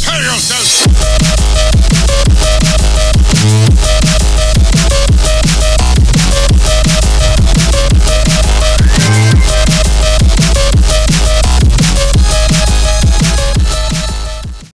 Prepare yourself!